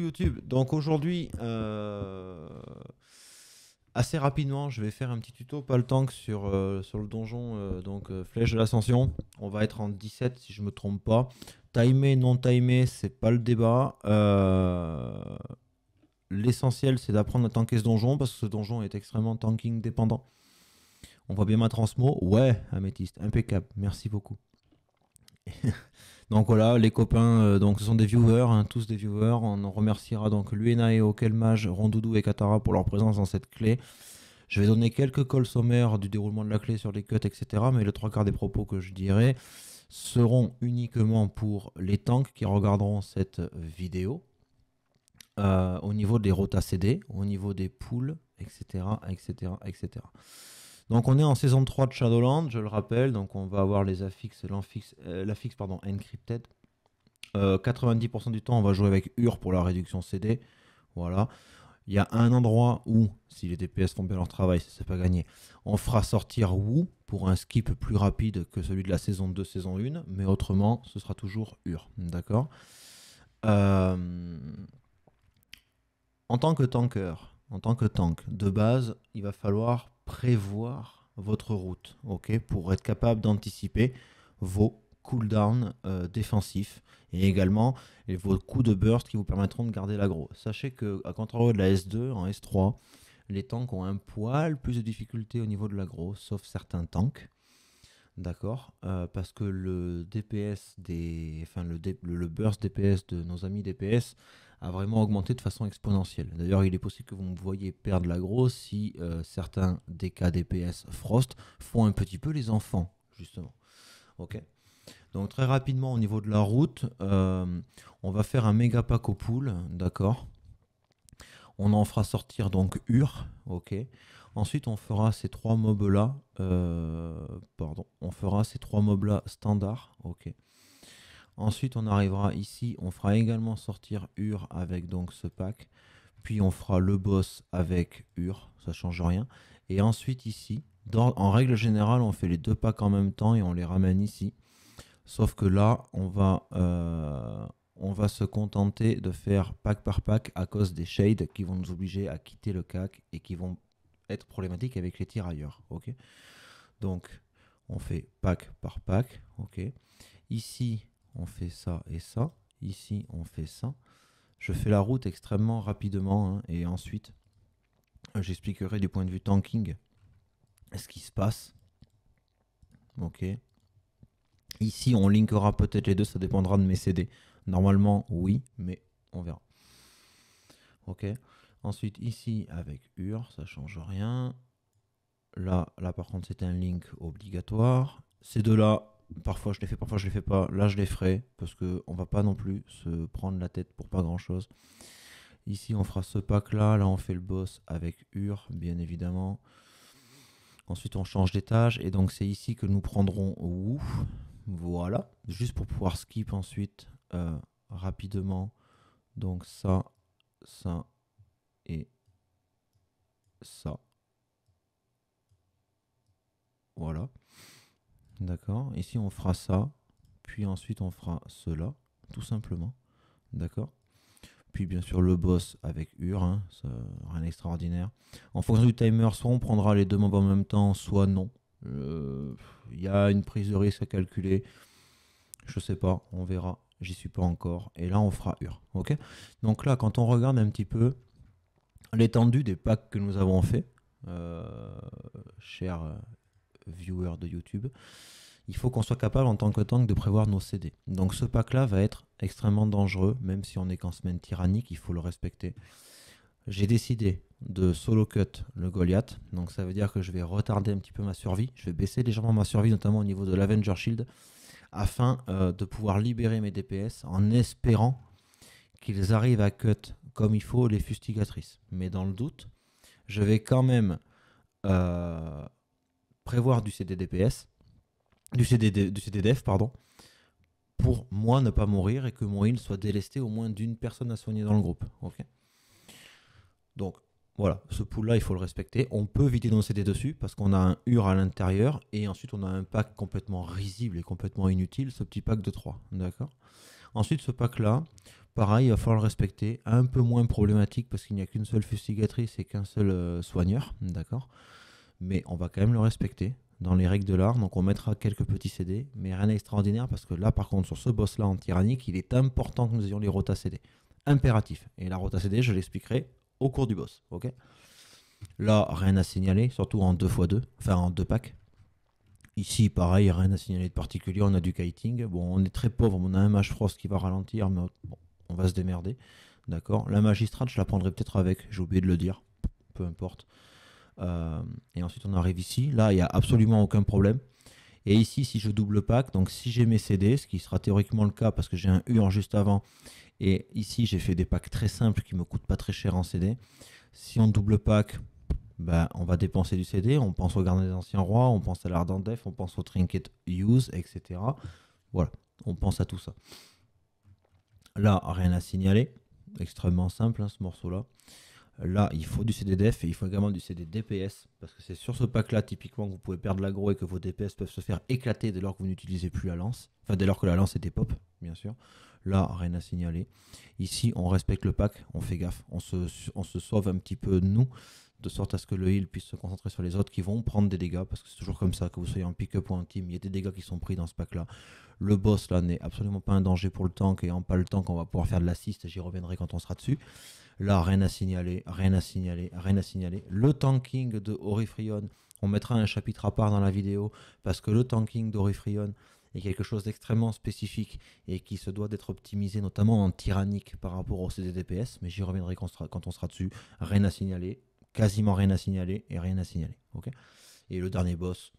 YouTube. Donc aujourd'hui, euh, assez rapidement, je vais faire un petit tuto pas le tank sur, euh, sur le donjon, euh, donc Flèche de l'Ascension. On va être en 17 si je me trompe pas. Timé, non timé, c'est pas le débat. L'essentiel, c'est d'apprendre à tanker ce donjon parce que ce donjon est extrêmement tanking dépendant. On voit bien ma transmo. Ouais, améthyste, impeccable. Merci beaucoup. Donc voilà, les copains, euh, donc ce sont des viewers, hein, tous des viewers. On remerciera donc Luena et Okelmage, Rondoudou et Katara pour leur présence dans cette clé. Je vais donner quelques calls sommaires du déroulement de la clé sur les cuts, etc. Mais le trois quarts des propos que je dirai seront uniquement pour les tanks qui regarderont cette vidéo. Euh, au niveau des rotas CD, au niveau des poules, etc., etc., etc. Donc on est en saison 3 de Shadowland, je le rappelle, donc on va avoir les affixes, euh, l'affix pardon, encrypted. 90% euh, du temps on va jouer avec UR pour la réduction CD. Voilà. Il y a un endroit où, si les DPS font bien leur travail, c'est pas gagné, on fera sortir Wu pour un skip plus rapide que celui de la saison 2, saison 1, mais autrement, ce sera toujours UR. D'accord? Euh, En tant que tanker, en tant que tank, de base, il va falloir prévoir votre route, ok, pour être capable d'anticiper vos cooldowns euh, défensifs et également vos coups de burst qui vous permettront de garder l'agro. Sachez que à contrario de la S2, en S3, les tanks ont un poil plus de difficulté au niveau de l'agro, sauf certains tanks. D'accord euh, Parce que le DPS des. Enfin, le, burst DPS de nos amis DPS a vraiment augmenté de façon exponentielle. D'ailleurs, il est possible que vous me voyez perdre l'agro si euh, certains DK DPS Frost font un petit peu les enfants, justement. Ok donc très rapidement au niveau de la route, euh, on va faire un méga pack au pool, d'accord On en fera sortir donc Ur, ok Ensuite, on fera ces trois mobs là, euh, pardon, on fera ces trois mobs là standard, ok. Ensuite, on arrivera ici, on fera également sortir Ur avec donc ce pack. Puis on fera le boss avec Ur, ça change rien. Et ensuite ici, en règle générale, on fait les deux packs en même temps et on les ramène ici. Sauf que là, on va, euh, on va se contenter de faire pack par pack à cause des shades qui vont nous obliger à quitter le CAC et qui vont être problématiques avec les tirailleurs. ok? Donc, on fait pack par pack. ok? Ici, on fait ça et ça. Ici, on fait ça. Je fais la route extrêmement rapidement hein, et ensuite, j'expliquerai du point de vue tanking ce qui se passe. Ok? Ici, on linkera peut-être les deux, ça dépendra de mes CD. Normalement, oui, mais on verra. Ok? Ensuite, ici, avec UR, ça change rien. Là, là par contre, c'est un link obligatoire. Ces deux-là, Parfois je les fais, parfois je les fais pas. Là je les ferai parce que on va pas non plus se prendre la tête pour pas grand chose. Ici on fera ce pack là, on fait le boss avec Ur bien évidemment. Ensuite on change d'étage et donc c'est ici que nous prendrons Wu. Voilà, juste pour pouvoir skip ensuite euh, rapidement. Donc ça, ça et ça. Voilà. D'accord Ici, on fera ça. Puis ensuite, on fera cela, tout simplement. D'accord Puis bien sûr, le boss avec Ur, hein, rien d'extraordinaire. En fonction du timer, soit on prendra les deux membres en même temps, soit non. Il euh, y a une prise de risque à calculer. Je sais pas, on verra. J'y suis pas encore. Et là, on fera Ur. Ok? Donc là, quand on regarde un petit peu l'étendue des packs que nous avons fait, euh, cher euh, viewers de YouTube, il faut qu'on soit capable en tant que tank de prévoir nos CD. Donc ce pack-là va être extrêmement dangereux, même si on est qu'en semaine tyrannique, il faut le respecter. J'ai décidé de solo cut le Goliath, donc ça veut dire que je vais retarder un petit peu ma survie, je vais baisser légèrement ma survie, notamment au niveau de l'Avenger Shield, afin euh, de pouvoir libérer mes DPS en espérant qu'ils arrivent à cut comme il faut les fustigatrices. Mais dans le doute, je vais quand même euh, prévoir du CDDPS, du, CDD, du CDDF, pardon, pour moi ne pas mourir et que mon heal soit délesté au moins d'une personne à soigner dans le groupe. Donc voilà, ce pool-là, il faut le respecter. On peut vider nos CD dessus parce qu'on a un UR à l'intérieur et ensuite on a un pack complètement risible et complètement inutile, ce petit pack de 3. D'accord? Ensuite, ce pack-là, pareil, il va falloir le respecter. Un peu moins problématique parce qu'il n'y a qu'une seule fustigatrice et qu'un seul euh, soigneur, d'accord Mais on va quand même le respecter dans les règles de l'art. Donc on mettra quelques petits CD, mais rien d'extraordinaire parce que là, par contre, sur ce boss-là en tyrannique, il est important que nous ayons les rotas CD. Impératif. Et la rota CD, je l'expliquerai au cours du boss, ok Là, rien à signaler, surtout en 2x2, enfin en deux packs. Ici, pareil, rien à signaler de particulier. On a du kiting. Bon, on est très pauvre. On a un mage frost qui va ralentir, mais bon, on va se démerder. D'accord La magistrate, je la prendrai peut-être avec. J'ai oublié de le dire. Peu importe. Euh, et ensuite, on arrive ici. Là, il n'y a absolument aucun problème. Et ici, si je double pack, donc si j'ai mes CD, ce qui sera théoriquement le cas parce que j'ai un UR juste avant, et ici, j'ai fait des packs très simples qui me coûtent pas très cher en CD. Si on double pack, ben, on va dépenser du CD, on pense au Gardien des Anciens Rois, on pense à l'Ardent Def, on pense au Trinket Use, etc. Voilà, on pense à tout ça. Là, rien à signaler. Extrêmement simple hein, ce morceau-là. Là, il faut du CD def et il faut également du CD DPS parce que c'est sur ce pack-là typiquement que vous pouvez perdre l'agro et que vos DPS peuvent se faire éclater dès lors que vous n'utilisez plus la lance. Enfin, dès lors que la lance était pop, bien sûr. Là, rien à signaler. Ici, on respecte le pack, on fait gaffe, on se, on se sauve un petit peu nous de sorte à ce que le heal puisse se concentrer sur les autres qui vont prendre des dégâts, parce que c'est toujours comme ça, que vous soyez en pick-up ou en team, il y a des dégâts qui sont pris dans ce pack-là. Le boss, là, n'est absolument pas un danger pour le tank, et en pas le tank, on va pouvoir faire de l'assist, j'y reviendrai quand on sera dessus. Là, rien à signaler, rien à signaler, rien à signaler. Le tanking de Orifrion, on mettra un chapitre à part dans la vidéo, parce que le tanking d'Orifrion est quelque chose d'extrêmement spécifique et qui se doit d'être optimisé, notamment en tyrannique par rapport au CDDPS, mais j'y reviendrai quand on sera dessus. Rien à signaler, quasiment rien à signaler et rien à signaler. et le dernier boss,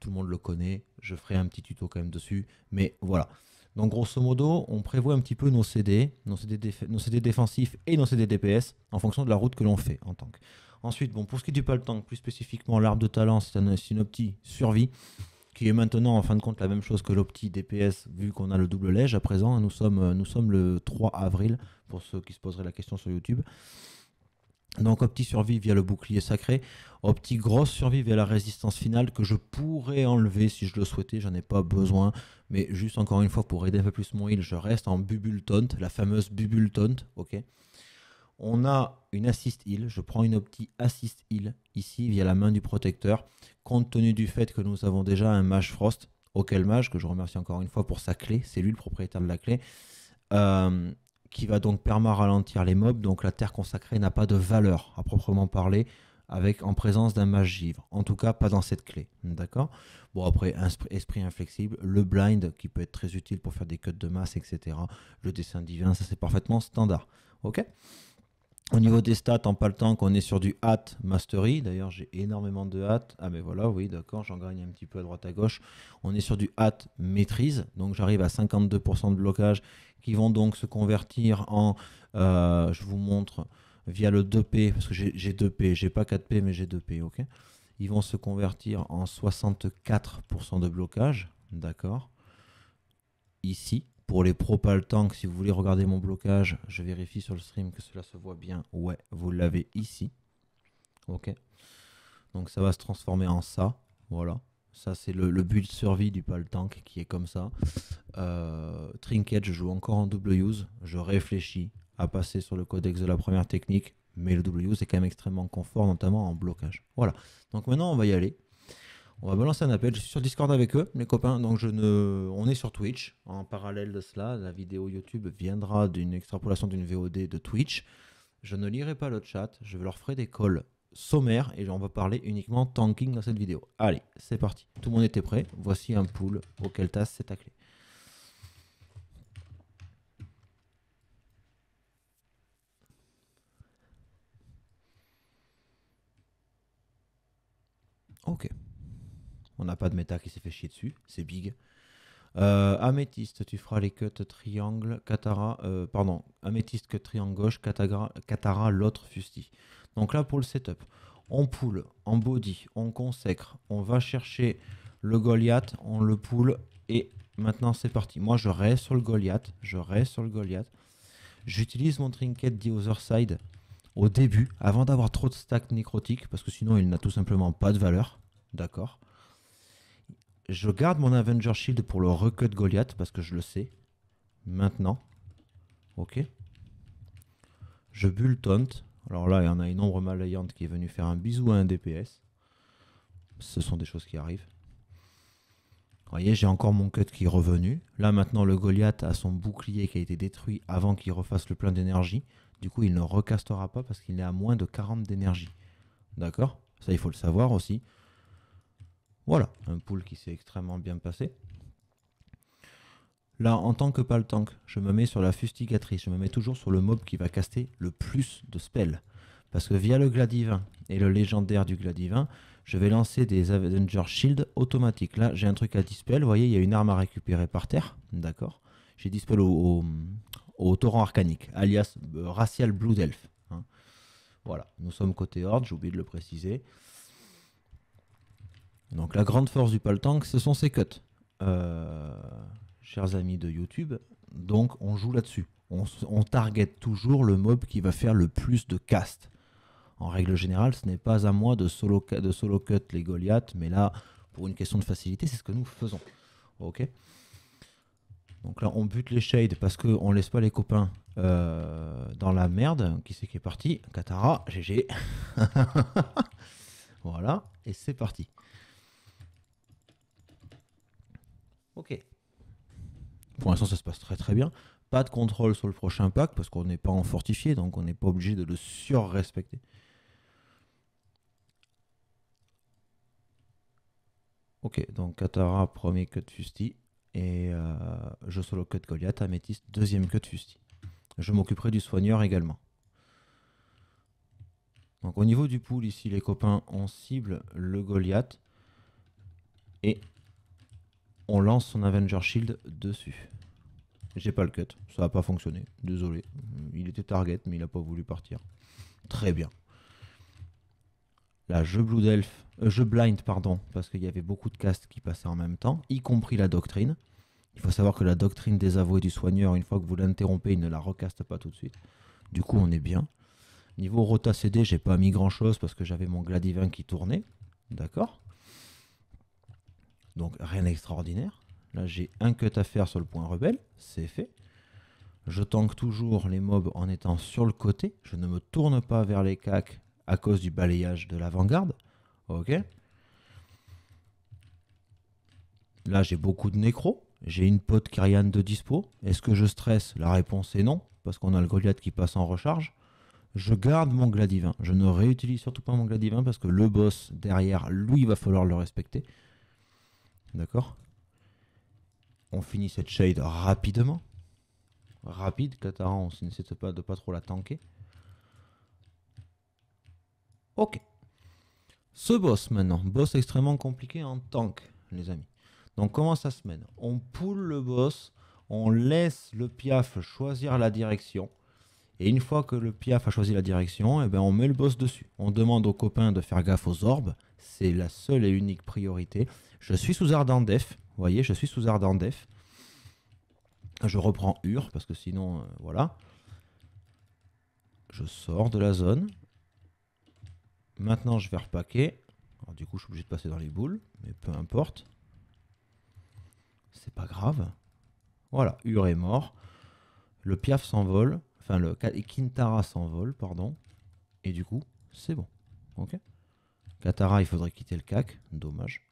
tout le monde le connaît, je ferai un petit tuto quand même dessus, mais voilà. Donc grosso modo, on prévoit un petit peu nos CD, nos CD, défensifs et nos CD DPS en fonction de la route que l'on fait en tank. Ensuite, bon, pour ce qui est du tank, plus spécifiquement l'arbre de talent, c'est une opti survie qui est maintenant en fin de compte la même chose que l'opti DPS vu qu'on a le double lège à présent. Nous sommes, nous sommes le 3 avril pour ceux qui se poseraient la question sur YouTube. Donc Opti survie via le bouclier sacré, Opti grosse survie via la résistance finale que je pourrais enlever si je le souhaitais, j'en ai pas besoin, mais juste encore une fois pour aider un peu plus mon heal, je reste en bubule taunt, la fameuse bubule taunt, On a une assist heal, je prends une Opti assist heal ici via la main du protecteur, compte tenu du fait que nous avons déjà un mage frost, auquel mage, que je remercie encore une fois pour sa clé, c'est lui le propriétaire de la clé, euh, qui va donc permettre ralentir les mobs. Donc la terre consacrée n'a pas de valeur à proprement parler avec en présence d'un mage givre. En tout cas, pas dans cette clé. D'accord? Bon, après, esprit inflexible, le blind qui peut être très utile pour faire des cuts de masse, etc. Le dessin divin, ça c'est parfaitement standard. Ok? Au niveau des stats, en pas le qu'on est sur du hat mastery. D'ailleurs, j'ai énormément de hat. Ah, mais voilà, oui, d'accord, j'en gagne un petit peu à droite à gauche. On est sur du hat maîtrise. Donc, j'arrive à 52% de blocage qui vont donc se convertir en, euh, je vous montre via le 2P, parce que j'ai 2P, j'ai pas 4P, mais j'ai 2P, ok Ils vont se convertir en 64% de blocage, d'accord Ici, pour les propal tanks, si vous voulez regarder mon blocage, je vérifie sur le stream que cela se voit bien. Ouais, vous l'avez ici. Ok. Donc ça va se transformer en ça. Voilà. Ça, c'est le, le build survie du pal tank qui est comme ça. Euh, Trinket, je joue encore en double use. Je réfléchis à passer sur le codex de la première technique, mais le double use est quand même extrêmement confort, notamment en blocage. Voilà. Donc maintenant, on va y aller. On va balancer un appel. Je suis sur Discord avec eux, mes copains. Donc je ne, on est sur Twitch. En parallèle de cela, la vidéo YouTube viendra d'une extrapolation d'une VOD de Twitch. Je ne lirai pas le chat. Je leur ferai des calls sommaire et on va parler uniquement tanking dans cette vidéo. Allez, c'est parti. Tout le monde était prêt. Voici un pool auquel tasse c'est ta clé. Ok. On n'a pas de méta qui s'est fait chier dessus. C'est big. Euh, améthyste, tu feras les cuts triangle, Katara, euh, pardon, améthyste cut triangle gauche, Katara l'autre fusti. Donc là, pour le setup, on poule en body, on consacre, on va chercher le Goliath, on le poule et maintenant c'est parti. Moi, je reste sur le Goliath, je reste sur le Goliath. J'utilise mon trinket The Other Side au début, avant d'avoir trop de stack nécrotique, parce que sinon il n'a tout simplement pas de valeur. D'accord Je garde mon Avenger Shield pour le recut Goliath, parce que je le sais. Maintenant. Ok. Je bulle taunt. Alors là, il y en a une ombre malveillante qui est venue faire un bisou à un DPS. Ce sont des choses qui arrivent. Vous voyez, j'ai encore mon cut qui est revenu. Là, maintenant, le Goliath a son bouclier qui a été détruit avant qu'il refasse le plein d'énergie. Du coup, il ne recastera pas parce qu'il est à moins de 40 d'énergie. D'accord? Ça, il faut le savoir aussi. Voilà, un pool qui s'est extrêmement bien passé. Là, en tant que pas tank, je me mets sur la fustigatrice. Je me mets toujours sur le mob qui va caster le plus de spells. Parce que via le Gladivin et le légendaire du Gladivin, je vais lancer des Avenger Shield automatiques. Là, j'ai un truc à dispel. Vous voyez, il y a une arme à récupérer par terre. D'accord J'ai dispel au, torrent arcanique, alias euh, Racial Blood Elf. Hein. Voilà, nous sommes côté Horde, j'ai oublié de le préciser. Donc la grande force du Paltank, ce sont ses cuts. Euh, chers amis de YouTube. Donc on joue là-dessus. On, target toujours le mob qui va faire le plus de cast. En règle générale, ce n'est pas à moi de solo, de solo cut les Goliaths, mais là, pour une question de facilité, c'est ce que nous faisons. Ok? Donc là, on bute les shades parce qu'on laisse pas les copains euh, dans la merde. Qui c'est qui est parti? Katara, GG. voilà, et c'est parti. Ok. Pour l'instant, ça se passe très très bien. Pas de contrôle sur le prochain pack parce qu'on n'est pas en fortifié, donc on n'est pas obligé de le surrespecter. Ok, donc Katara, premier cut Fusti. Et euh, je solo cut Goliath, Améthyste, deuxième cut Fusti. Je m'occuperai du soigneur également. Donc au niveau du pool, ici, les copains, on cible le Goliath. Et on lance son Avenger Shield dessus. J'ai pas le cut, ça n'a pas fonctionné, désolé. Il était target, mais il n'a pas voulu partir. Très bien. Là, je Blue Elf, euh, je Blind, pardon, parce qu'il y avait beaucoup de castes qui passaient en même temps, y compris la doctrine. Il faut savoir que la doctrine des avoués du soigneur, une fois que vous l'interrompez, il ne la recaste pas tout de suite. Du coup, on est bien. Niveau rota CD, j'ai pas mis grand chose parce que j'avais mon Gladivin qui tournait. D'accord donc rien d'extraordinaire. Là j'ai un cut à faire sur le point rebelle, c'est fait. Je tank toujours les mobs en étant sur le côté. Je ne me tourne pas vers les cacs à cause du balayage de l'avant-garde. Ok. Là j'ai beaucoup de nécro. J'ai une pote Kyrian de dispo. Est-ce que je stresse? La réponse est non, parce qu'on a le Goliath qui passe en recharge. Je garde mon Gladivin. Je ne réutilise surtout pas mon Gladivin parce que le boss derrière, lui, il va falloir le respecter. D'accord On finit cette shade rapidement. Rapide, Katara, on n'essaie pas de pas trop la tanker. Ok. Ce boss maintenant, boss extrêmement compliqué en tank, les amis. Donc comment ça se mène? On poule le boss, on laisse le piaf choisir la direction. Et une fois que le piaf a choisi la direction, eh ben on met le boss dessus. On demande aux copains de faire gaffe aux orbes. C'est la seule et unique priorité. Je suis sous ardent def. Vous voyez, je suis sous ardent def. Je reprends Ur parce que sinon, euh, voilà. Je sors de la zone. Maintenant, je vais repaquer. Alors, du coup, je suis obligé de passer dans les boules, mais peu importe. C'est pas grave. Voilà, Ur est mort. Le Piaf s'envole. Enfin, le Kintara s'envole, pardon. Et du coup, c'est bon. Ok Katara, il faudrait quitter le CAC. Dommage.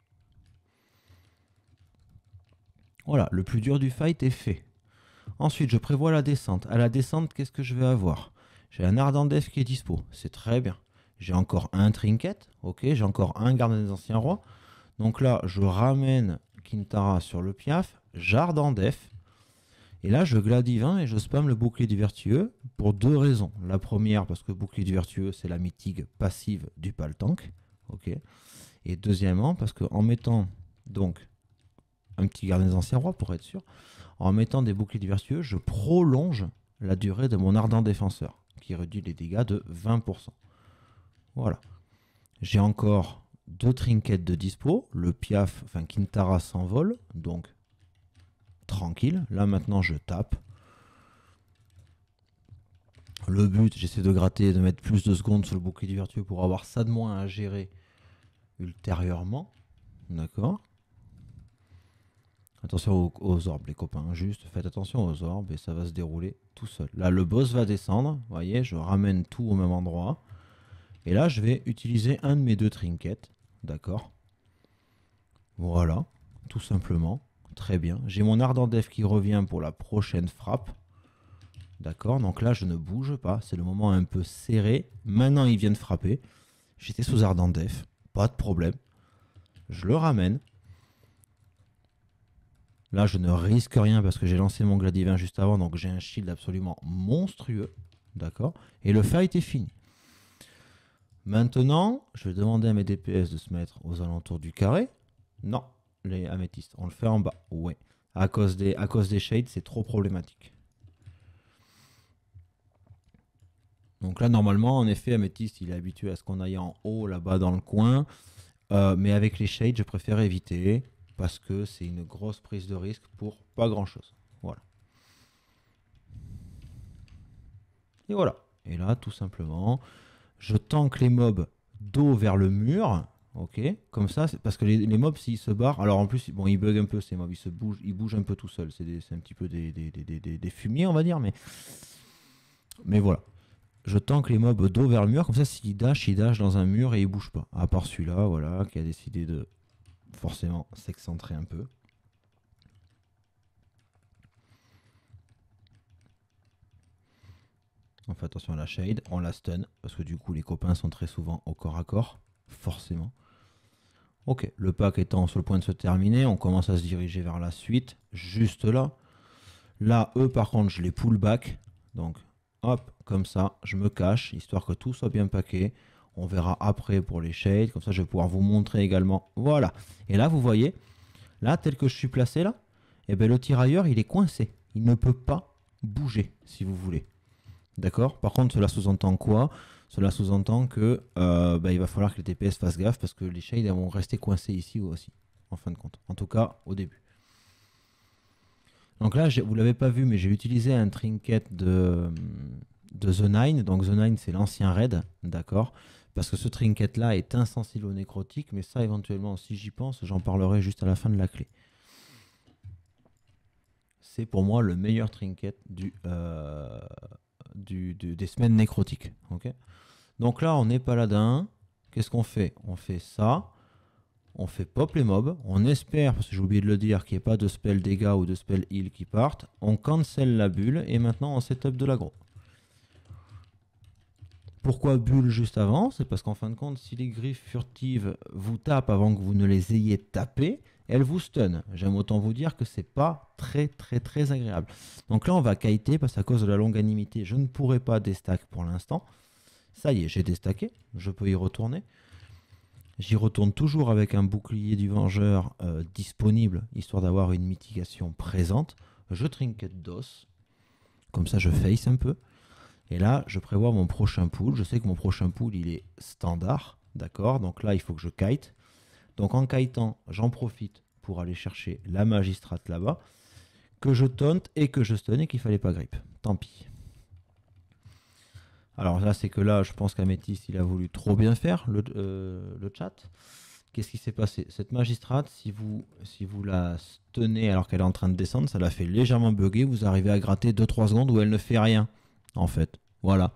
Voilà, le plus dur du fight est fait. Ensuite, je prévois la descente. À la descente, qu'est-ce que je vais avoir? J'ai un Ardendef qui est dispo. C'est très bien. J'ai encore un Trinket. Ok, j'ai encore un Garde des Anciens Rois. Donc là, je ramène Kintara sur le Piaf. J'Ardendef. Et là, je Gladivin et je spam le bouclier du vertueux pour deux raisons. La première, parce que bouclier du vertueux, c'est la mythique passive du Paltank. Et deuxièmement, parce qu'en mettant donc un petit gardien des anciens rois pour être sûr. En mettant des boucliers vertueux, je prolonge la durée de mon ardent défenseur, qui réduit les dégâts de 20%. Voilà. J'ai encore deux trinkets de dispo. Le Piaf, enfin Kintara s'envole, donc tranquille. Là maintenant je tape. Le but, j'essaie de gratter, de mettre plus de secondes sur le bouclier du pour avoir ça de moins à gérer ultérieurement. D'accord Attention aux, orbes, les copains. Juste faites attention aux orbes et ça va se dérouler tout seul. Là, le boss va descendre. Vous voyez, je ramène tout au même endroit. Et là, je vais utiliser un de mes deux trinkets. D'accord Voilà, tout simplement. Très bien. J'ai mon ardent def qui revient pour la prochaine frappe. D'accord Donc là, je ne bouge pas. C'est le moment un peu serré. Maintenant, il vient de frapper. J'étais sous ardent def. Pas de problème. Je le ramène. Là, je ne risque rien parce que j'ai lancé mon Gladivin juste avant. Donc j'ai un shield absolument monstrueux. D'accord Et le fight est fini. Maintenant, je vais demander à mes DPS de se mettre aux alentours du carré. Non, les améthystes. On le fait en bas. Ouais. À cause des, à cause des shades, c'est trop problématique. Donc là, normalement, en effet, améthyste, il est habitué à ce qu'on aille en haut, là-bas, dans le coin. Euh, mais avec les shades, je préfère éviter parce que c'est une grosse prise de risque pour pas grand-chose. Voilà. Et voilà. Et là, tout simplement, je tank les mobs dos vers le mur. Ok, comme ça, parce que les, mobs, s'ils se barrent, alors en plus, bon, ils bug un peu ces mobs, ils se bougent, ils bougent un peu tout seuls. C'est un petit peu des, des, fumiers, on va dire, mais voilà. Je tank les mobs dos vers le mur, comme ça, s'ils dash, ils dash dans un mur et ils bougent pas. À part celui-là, voilà, qui a décidé de forcément s'excentrer un peu. On fait attention à la shade, on la stun, parce que du coup les copains sont très souvent au corps à corps, forcément. Ok, le pack étant sur le point de se terminer, on commence à se diriger vers la suite, juste là. Là, eux par contre, je les pull back, donc hop, comme ça, je me cache, histoire que tout soit bien packé. On verra après pour les shades, comme ça je vais pouvoir vous montrer également. Voilà, et là vous voyez, là tel que je suis placé là, et eh bien, le tirailleur il est coincé, il ne peut pas bouger si vous voulez. D'accord? Par contre, cela sous-entend quoi? Cela sous-entend que euh, bah, il va falloir que les TPS fassent gaffe parce que les shades vont rester coincés ici aussi, en fin de compte. En tout cas, au début. Donc là, vous l'avez pas vu, mais j'ai utilisé un trinket de, The Nine. Donc The Nine, c'est l'ancien raid, d'accord Parce que ce trinket-là est insensible au nécrotique, mais ça, éventuellement, si j'y pense, j'en parlerai juste à la fin de la clé. C'est pour moi le meilleur trinket euh, des semaines nécrotiques. Donc là, on est paladin. Qu'est-ce qu'on fait? On fait ça. On fait pop les mobs. On espère, parce que j'ai oublié de le dire, qu'il n'y ait pas de spell dégâts ou de spell heal qui partent. On cancel la bulle et maintenant on setup de l'agro. Pourquoi bulle juste avant? C'est parce qu'en fin de compte, si les griffes furtives vous tapent avant que vous ne les ayez tapées, elle vous stun. J'aime autant vous dire que c'est pas très très très agréable. Donc là on va kiter parce qu'à cause de la longanimité je ne pourrai pas déstack pour l'instant. Ça y est, j'ai déstacké, je peux y retourner. J'y retourne toujours avec un bouclier du vengeur euh, disponible, histoire d'avoir une mitigation présente. Je trinket d'os, comme ça je face un peu. Et là, je prévois mon prochain pool. Je sais que mon prochain pool, il est standard, d'accord? Donc là, il faut que je kite. Donc en kitant, j'en profite pour aller chercher la magistrate là-bas, que je taunt et que je stun et qu'il fallait pas grip. Tant pis. Alors là, c'est que là, je pense qu'Améthyst, il a voulu trop bien faire, le, euh, chat. Qu'est-ce qui s'est passé? Cette magistrate, si vous, si vous la tenez alors qu'elle est en train de descendre, ça la fait légèrement bugger. Vous arrivez à gratter 2-3 secondes où elle ne fait rien, en fait. Voilà.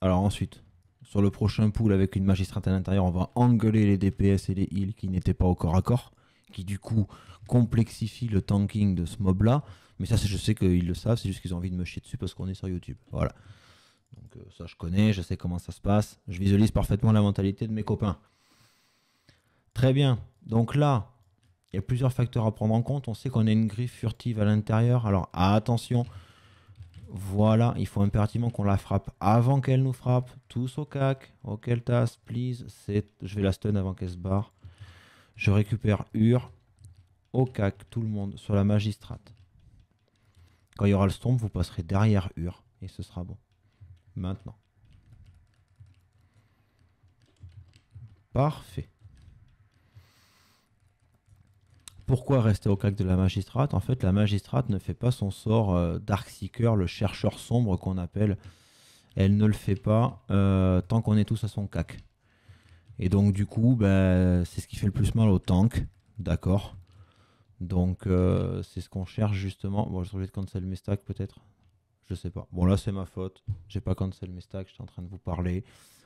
Alors ensuite, sur le prochain pool avec une magistrate à l'intérieur, on va engueuler les DPS et les heals qui n'étaient pas au corps à corps, qui du coup complexifient le tanking de ce mob là. Mais ça, je sais qu'ils le savent, c'est juste qu'ils ont envie de me chier dessus parce qu'on est sur YouTube. Voilà. Donc euh, ça, je connais, je sais comment ça se passe. Je visualise parfaitement la mentalité de mes copains. Très bien. Donc là, il y a plusieurs facteurs à prendre en compte. On sait qu'on a une griffe furtive à l'intérieur. Alors attention, voilà, il faut impérativement qu'on la frappe avant qu'elle nous frappe. Tous au cac. Ok, tasse, please. Je vais la stun avant qu'elle se barre. Je récupère Ur. Au cac, tout le monde, sur la magistrate. Quand il y aura le storm, vous passerez derrière Ur. Et ce sera bon. Maintenant. Parfait. Pourquoi rester au cac de la magistrate? En fait, la magistrate ne fait pas son sort euh, Darkseeker, le chercheur sombre qu'on appelle. Elle ne le fait pas euh, tant qu'on est tous à son cac. Et donc, du coup, ben, c'est ce qui fait le plus mal au tank. D'accord? Donc, euh, c'est ce qu'on cherche justement. Bon, je vais de cancel mes stacks peut-être? Je sais pas. Bon, là, c'est ma faute. J'ai pas cancel mes stacks. J'étais en train de vous parler.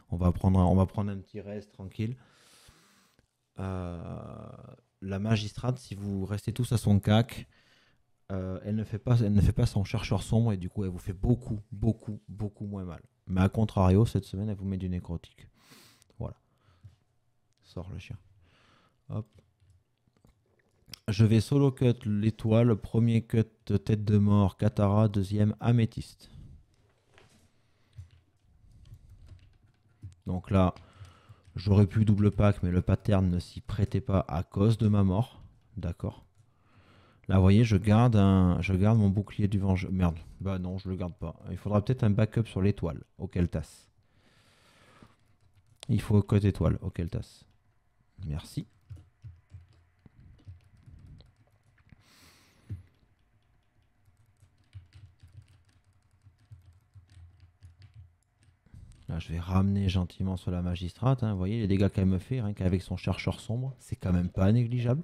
On va prendre un, on va prendre un petit reste tranquille. La magistrate, si vous restez tous à son cac, euh, elle, ne fait pas, elle ne fait pas son chercheur sombre et du coup, elle vous fait beaucoup, beaucoup, beaucoup moins mal. Mais à contrario, cette semaine, elle vous met du nécrotique. Voilà. Sort le chien. Hop. Je vais solo cut l'étoile. Premier cut tête de mort, Katara. Deuxième, améthyste. Donc là, j'aurais pu double pack, mais le pattern ne s'y prêtait pas à cause de ma mort. D'accord Là, vous voyez, je garde, un, je garde mon bouclier du vengeur. Merde, bah non, je le garde pas. Il faudra peut-être un backup sur l'étoile, auquel tasse. Il faut code étoile, auquel tasse. Merci. Là, je vais ramener gentiment sur la magistrate. Hein. Vous voyez les dégâts qu'elle me fait, rien qu'avec son chercheur sombre. C'est quand même pas négligeable.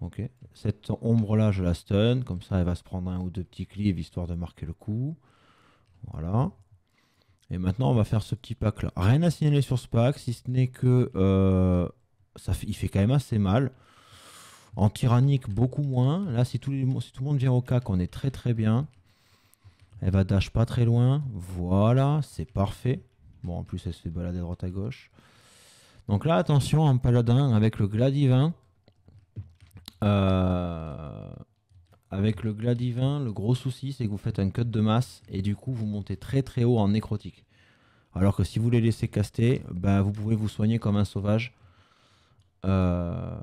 Ok. Cette ombre-là, je la stun. Comme ça, elle va se prendre un ou deux petits cleaves histoire de marquer le coup. Voilà. Et maintenant, on va faire ce petit pack-là. Rien à signaler sur ce pack, si ce n'est que euh, ça fait, il fait quand même assez mal. En tyrannique, beaucoup moins. Là, si tout, si tout le monde vient au cac, on est très très bien. Elle va dash pas très loin. Voilà, c'est parfait. Bon, en plus, elle se fait balader droite à gauche. Donc là, attention, un paladin avec le gladivin. Euh, avec le gladivin, le gros souci, c'est que vous faites un cut de masse et du coup, vous montez très très haut en nécrotique. Alors que si vous les laissez caster, bah, vous pouvez vous soigner comme un sauvage. Euh,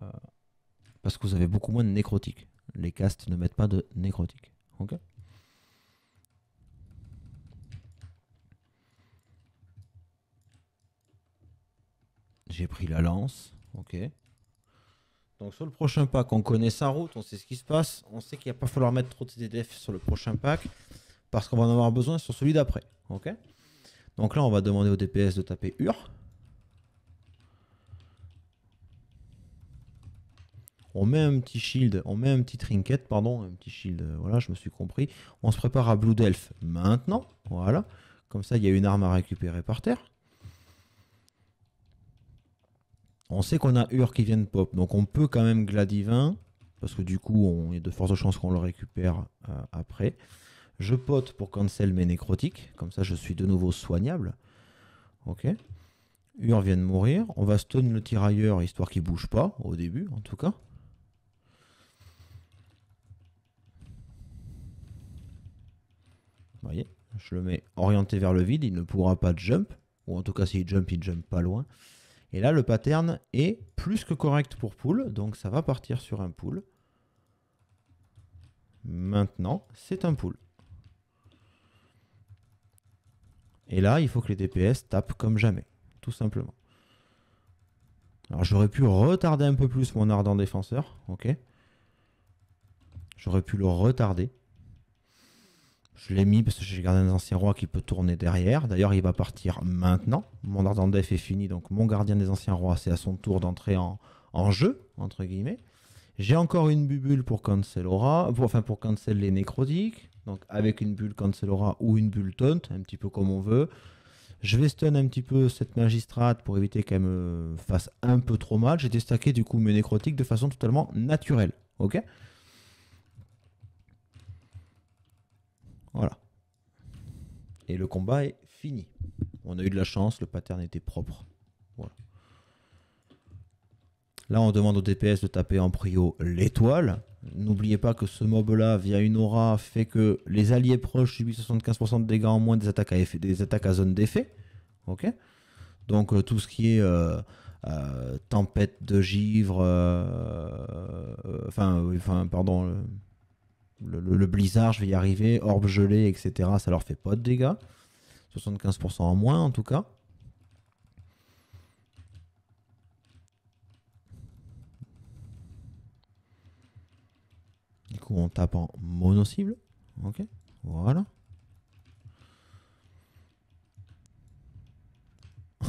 parce que vous avez beaucoup moins de nécrotique. Les castes ne mettent pas de nécrotique. ok? J'ai pris la lance. Ok. Donc sur le prochain pack, on connaît sa route, on sait ce qui se passe. On sait qu'il va pas falloir mettre trop de CDF sur le prochain pack. Parce qu'on va en avoir besoin sur celui d'après. Ok Donc là, on va demander au DPS de taper UR. On met un petit shield, on met un petit trinket, pardon, un petit shield, euh, voilà, je me suis compris. On se prépare à Blue Delph maintenant, voilà. Comme ça, il y a une arme à récupérer par terre. On sait qu'on a Ur qui vient de pop, donc on peut quand même Gladivin, parce que du coup, on, a de fortes chances qu'on le récupère euh, après. Je pote pour cancel mes nécrotiques, comme ça je suis de nouveau soignable. Ok. Ur vient de mourir. On va stun le tirailleur, histoire qu'il bouge pas, au début en tout cas. Vous voyez, je le mets orienté vers le vide, il ne pourra pas jump, ou en tout cas s'il jump, il jump pas loin. Et là, le pattern est plus que correct pour pool, donc ça va partir sur un pool. Maintenant, c'est un pool. Et là, il faut que les DPS tapent comme jamais, tout simplement. Alors j'aurais pu retarder un peu plus mon ardent défenseur, ok J'aurais pu le retarder. Je l'ai mis parce que j'ai gardé un ancien roi qui peut tourner derrière. D'ailleurs, il va partir maintenant. Mon ardent def est fini, donc mon gardien des anciens rois, c'est à son tour d'entrer en, jeu, entre guillemets. J'ai encore une bubule pour cancel aura, pour, enfin pour cancel les nécrotiques. Donc avec une bulle cancel aura ou une bulle taunt, un petit peu comme on veut. Je vais stun un petit peu cette magistrate pour éviter qu'elle me fasse un peu trop mal. J'ai déstacké du coup mes nécrotiques de façon totalement naturelle. Ok? Voilà. Et le combat est fini. On a eu de la chance, le pattern était propre. Voilà. Là, on demande au DPS de taper en prio l'étoile. N'oubliez pas que ce mob-là, via une aura, fait que les alliés proches subissent 75% de dégâts en moins des attaques à, des attaques à zone d'effet. Ok Donc, euh, tout ce qui est euh, euh, tempête de givre, enfin, enfin, pardon, le, blizzard, je vais y arriver, orbe gelé, etc. Ça leur fait pas de dégâts. 75% en moins en tout cas. coup, on tape en mono-cible. Ok, voilà.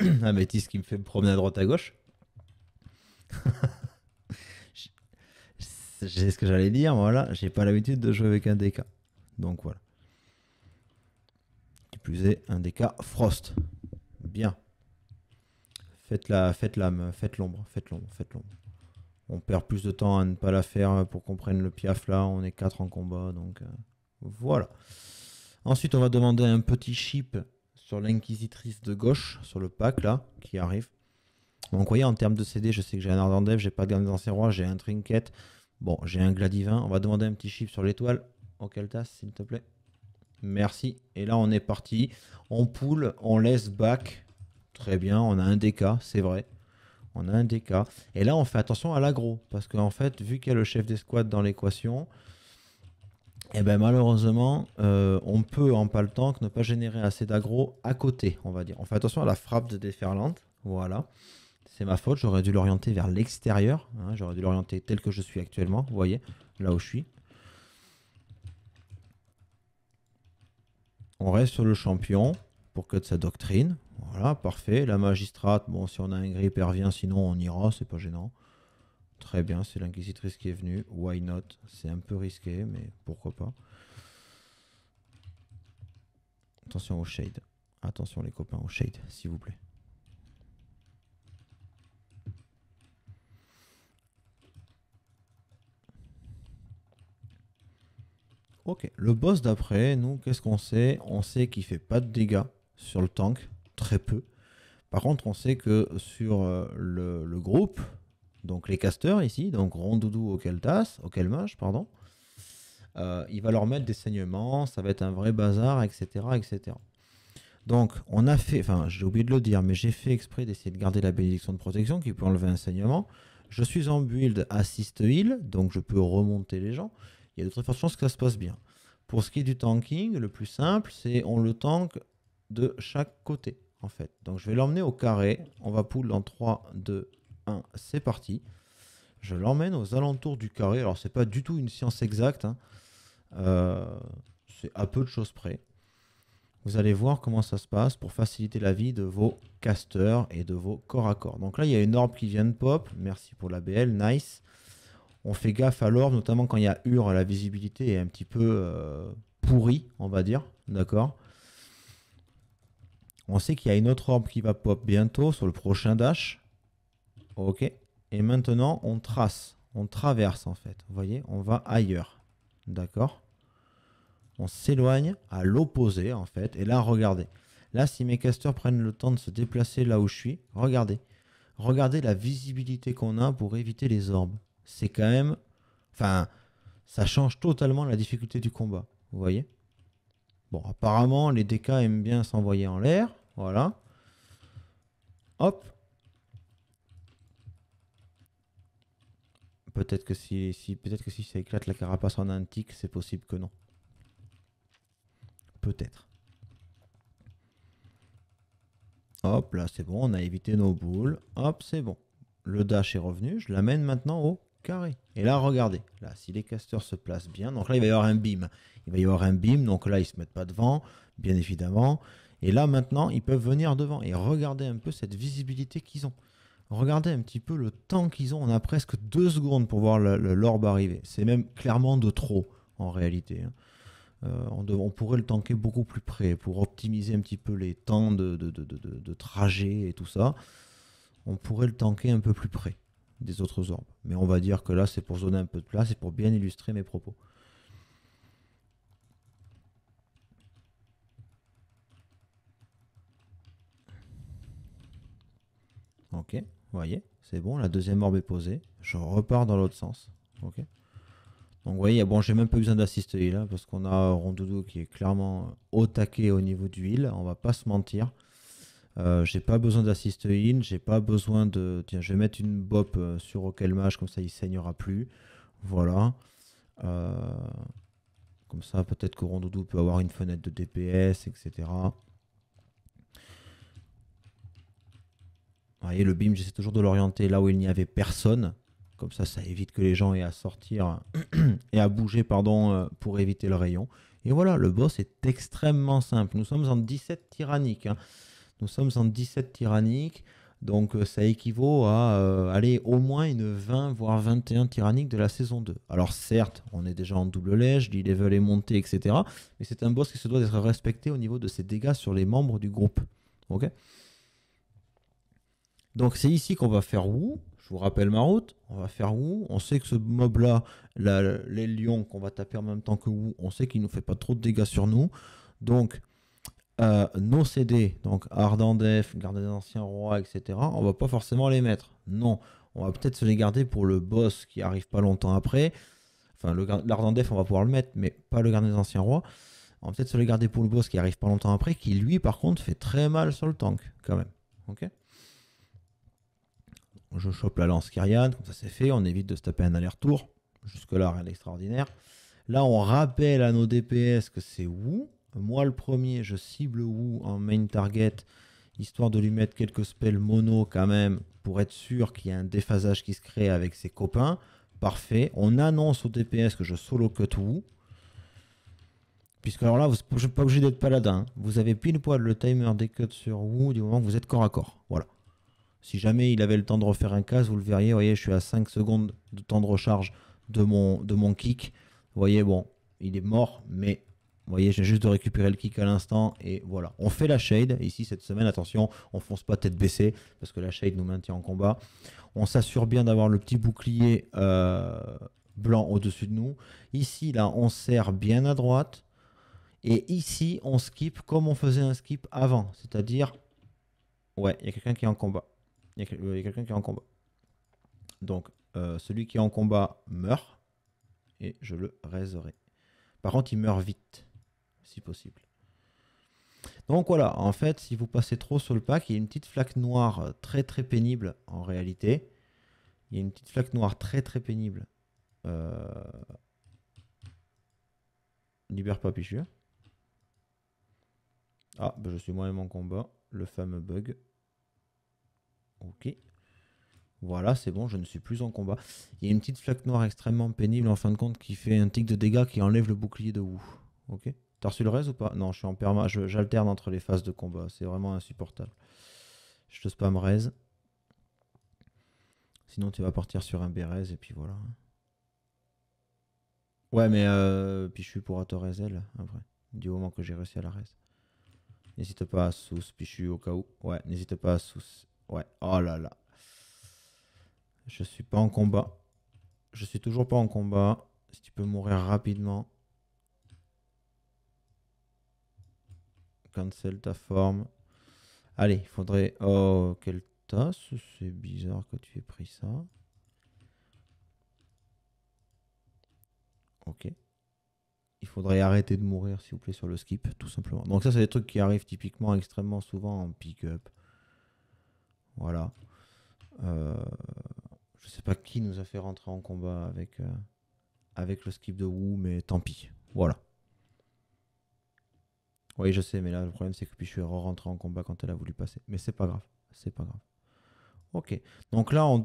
Un bêtise qui me fait me promener à droite à gauche. J'ai ce que j'allais dire, voilà. J'ai pas l'habitude de jouer avec un DK. Donc voilà. Qui plus est, un DK Frost. Bien. Faites la, faites l'âme, faites l'ombre, faites l'ombre, faites l'ombre. On perd plus de temps à ne pas la faire pour qu'on prenne le piaf là. On est 4 en combat, donc euh, voilà. Ensuite, on va demander un petit chip sur l'inquisitrice de gauche, sur le pack là, qui arrive. Donc, vous voyez, en termes de CD, je sais que j'ai un Ardendev, j'ai pas de dans ses rois, j'ai un Trinket. Bon, j'ai un Gladivin. On va demander un petit chip sur l'étoile. Okeltas, s'il te plaît. Merci. Et là, on est parti. On poule, on laisse back. Très bien, on a un DK, c'est vrai. On a un DK. Et là, on fait attention à l'agro. Parce qu'en fait, vu qu'il y a le chef d'escouade dans l'équation, eh ben, malheureusement, euh, on peut en pas le temps ne pas générer assez d'agro à côté, on va dire. On fait attention à la frappe de déferlante. Voilà. C'est ma faute, j'aurais dû l'orienter vers l'extérieur. Hein. j'aurais dû l'orienter tel que je suis actuellement, vous voyez, là où je suis. On reste sur le champion pour que de sa doctrine. Voilà, parfait. La magistrate, bon, si on a un grip, elle revient, sinon on ira, c'est pas gênant. Très bien, c'est l'inquisitrice qui est venue. Why not? C'est un peu risqué, mais pourquoi pas. Attention au shade. Attention les copains au shade, s'il vous plaît. Ok, le boss d'après, nous, qu'est-ce qu'on sait? On sait qu'il fait pas de dégâts sur le tank, très peu. Par contre, on sait que sur euh, le groupe, donc les casteurs ici, donc Rondoudou au Keltas, au Kelmage, pardon. Euh, il va leur mettre des saignements, ça va être un vrai bazar, etc. etc. Donc on a fait, enfin j'ai oublié de le dire, mais j'ai fait exprès d'essayer de garder la bénédiction de protection qui peut enlever un saignement. Je suis en build assist heal, donc je peux remonter les gens. Il y a de très fortes chances que ça se passe bien. Pour ce qui est du tanking, le plus simple, c'est on le tank de chaque côté, en fait. Donc je vais l'emmener au carré. On va pull en 3, 2, c'est parti. Je l'emmène aux alentours du carré. Alors, c'est pas du tout une science exacte. Hein. Euh, c'est à peu de choses près. Vous allez voir comment ça se passe pour faciliter la vie de vos casters et de vos corps à corps. Donc là, il y a une orbe qui vient de pop. Merci pour la BL, nice. On fait gaffe à l'orbe, notamment quand il y a Ur, la visibilité est un petit peu euh, pourrie, on va dire. D'accord? On sait qu'il y a une autre orbe qui va pop bientôt sur le prochain dash. Ok. Et maintenant, on trace. On traverse en fait. Vous voyez, on va ailleurs. D'accord? On s'éloigne à l'opposé en fait. Et là, regardez. Là, si mes casters prennent le temps de se déplacer là où je suis, regardez. Regardez la visibilité qu'on a pour éviter les orbes. C'est quand même... Enfin, ça change totalement la difficulté du combat. Vous voyez? Bon, apparemment, les DK aiment bien s'envoyer en l'air. Voilà. Hop, Peut-être que si, peut-être que si ça éclate la carapace en un tic, c'est possible que non. Peut-être. Hop, là c'est bon, on a évité nos boules. Hop, c'est bon. Le dash est revenu, je l'amène maintenant au carré. Et là, regardez, là, si les casters se placent bien, donc là, il va y avoir un beam. Il va y avoir un beam, donc là, ils se mettent pas devant, bien évidemment. Et là, maintenant, ils peuvent venir devant. Et regardez un peu cette visibilité qu'ils ont. Regardez un petit peu le temps qu'ils ont. On a presque deux secondes pour voir l'orbe arriver. C'est même clairement de trop en réalité. Hein. Euh, on, pourrait le tanker beaucoup plus près pour optimiser un petit peu les temps de, trajet et tout ça. On pourrait le tanker un peu plus près des autres orbes. Mais on va dire que là, c'est pour donner un peu de place et pour bien illustrer mes propos. Ok. Vous voyez, c'est bon, la deuxième orbe est posée. Je repars dans l'autre sens. Ok. Donc vous voyez, bon, j'ai même pas besoin d'assister là parce qu'on a Rondoudou qui est clairement au taquet au niveau du heal. On va pas se mentir. Euh, j'ai pas besoin d'assist in, j'ai pas besoin de. Tiens, je vais mettre une bop euh, sur auquel mage, comme ça il saignera plus. Voilà. Euh, comme ça, peut-être que Rondoudou peut avoir une fenêtre de DPS, etc. Vous voyez, le beam, j'essaie toujours de l'orienter là où il n'y avait personne. Comme ça, ça évite que les gens aient à sortir et à bouger pardon, pour éviter le rayon. Et voilà, le boss est extrêmement simple. Nous sommes en 17 tyranniques. hein. Nous sommes en 17 tyranniques. Donc euh, ça équivaut à euh, aller au moins une 20 voire 21 tyranniques de la saison 2. Alors certes, on est déjà en double lège, l'e-level est monté, etc. Mais c'est un boss qui se doit d'être respecté au niveau de ses dégâts sur les membres du groupe. Ok? Donc c'est ici qu'on va faire Wu. Je vous rappelle ma route. On va faire Wu. On sait que ce mob-là, la- les lions qu'on va taper en même temps que Wu, on sait qu'il nous fait pas trop de dégâts sur nous. Donc euh, nos CD, donc Ardent Def, Garde des Anciens Rois, etc., on va pas forcément les mettre. Non, on va peut-être se les garder pour le boss qui arrive pas longtemps après. Enfin, le gar- l'Ardent Def, on va pouvoir le mettre, mais pas le Garde des Anciens Rois. On va peut-être se les garder pour le boss qui arrive pas longtemps après, qui lui, par contre, fait très mal sur le tank, quand même. Ok? Je chope la lance Kyrian, comme ça c'est fait, on évite de se taper un aller-retour. Jusque-là, rien d'extraordinaire. Là, on rappelle à nos DPS que c'est Wu. Moi, le premier, je cible Wu en main target, histoire de lui mettre quelques spells mono quand même, pour être sûr qu'il y a un déphasage qui se crée avec ses copains. Parfait. On annonce au DPS que je solo cut Wu. Puisque alors là, vous n'êtes pas obligé d'être paladin. hein. Vous avez pile poil le timer des cuts sur Wu du moment que vous êtes corps à corps. Voilà. Si jamais il avait le temps de refaire un casse, vous le verriez. Vous voyez, je suis à 5 secondes de temps de recharge de mon, de mon kick. Vous voyez, bon, il est mort, mais vous voyez, j'ai juste de récupérer le kick à l'instant et voilà. On fait la shade. Ici, cette semaine, attention, on fonce pas tête baissée parce que la shade nous maintient en combat. On s'assure bien d'avoir le petit bouclier euh, blanc au-dessus de nous. Ici, là, on serre bien à droite. Et ici, on skip comme on faisait un skip avant. C'est-à-dire, ouais, il y a quelqu'un qui est en combat. Il y a, a quelqu'un qui est en combat. Donc, euh, celui qui est en combat meurt. Et je le raiserai. Par contre, il meurt vite, si possible. Donc voilà, en fait, si vous passez trop sur le pack, il y a une petite flaque noire très très pénible en réalité. Il y a une petite flaque noire très très pénible. Euh... Libère pas. Ah, bah, je suis moi-même en combat. Le fameux bug. Ok. Voilà, c'est bon, je ne suis plus en combat. Il y a une petite flaque noire extrêmement pénible en fin de compte qui fait un tic de dégâts qui enlève le bouclier de Wu. Ok. T'as reçu le reste ou pas? Non, je suis en perma, je- j'alterne entre les phases de combat. C'est vraiment insupportable. Je te spam raise. Sinon, tu vas partir sur un Bérez et puis voilà. Ouais, mais euh, Pichu pourra te raise elle, après. Du moment que j'ai réussi à la raise. N'hésite pas à sous Pichu au cas où. Ouais, n'hésite pas à sous. Ouais, oh là là. Je suis pas en combat. Je suis toujours pas en combat. Si tu peux mourir rapidement. Cancel ta forme. Allez, il faudrait. Oh, quelle tasse. C'est bizarre que tu aies pris ça. Ok. Il faudrait arrêter de mourir, s'il vous plaît, sur le skip, tout simplement. Donc, ça, c'est des trucs qui arrivent typiquement extrêmement souvent en pick-up. Voilà. Euh, je sais pas qui nous a fait rentrer en combat avec, euh, avec le skip de Wu, mais tant pis. Voilà. Oui, je sais, mais là, le problème, c'est que puis je suis rentré en combat quand elle a voulu passer. Mais c'est pas grave. C'est pas grave. Ok. Donc là, on.